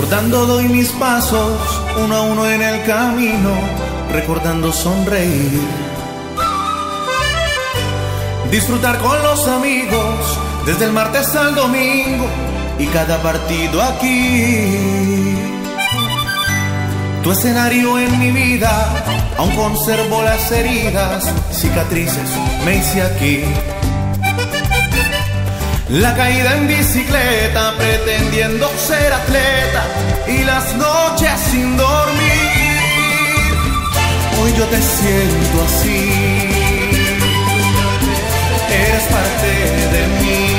Disfrutando doy mis pasos, uno a uno en el camino, recordando sonreír. Disfrutar con los amigos, desde el martes al domingo, y cada partido aquí. Tu escenario en mi vida, aún conservo las heridas, cicatrices me hice aquí. La caída en bicicleta, pretendiendo ser atleta, y las noches sin dormir. Hoy yo te siento así, eres parte de mí.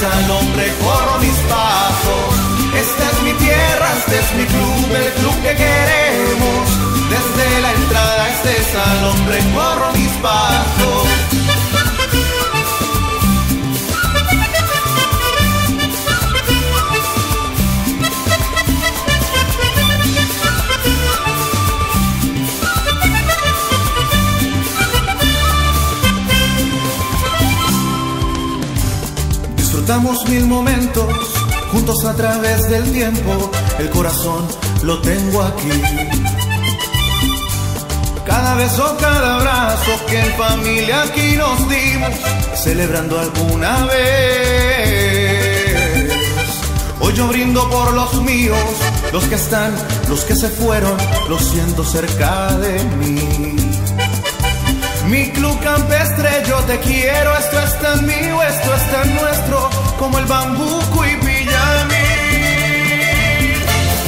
Entrada a este salón recorro mis pasos. Esta es mi tierra, este es mi club, el club que queremos. Desde la entrada este salón recorro mis Disfrutamos mil momentos juntos a través del tiempo. El corazón lo tengo aquí. Cada beso, cada abrazo que en familia aquí nos dimos, celebrando alguna vez. Hoy yo brindo por los míos, los que están, los que se fueron, los siento cerca de mí. Te quiero, esto es tan mío, esto es tan nuestro, como el bambuco y villamil.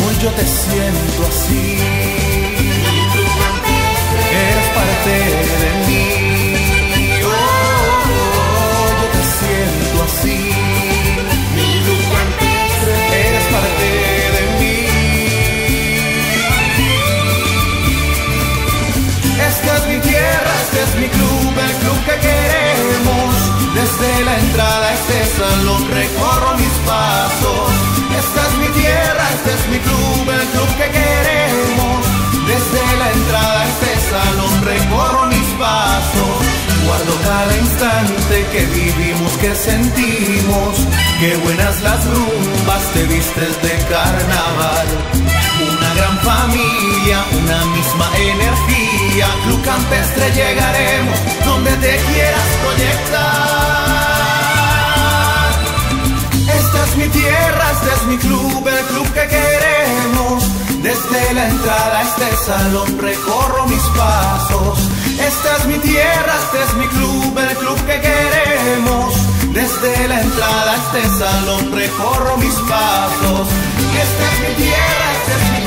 Hoy yo te siento así, la entrada a este salón recorro mis pasos. Esta es mi tierra, este es mi club, el club que queremos. Desde la entrada a este salón recorro mis pasos. Guardo cada instante que vivimos, que sentimos. Qué buenas las rumbas, te vistes de carnaval. Una gran familia, una misma energía. Club campestre llegaremos donde te quieras proyectar. Este salón recorro mis pasos. Esta es mi tierra, este es mi club, el club que queremos. Desde la entrada a este salón recorro mis pasos. Esta es mi tierra, este es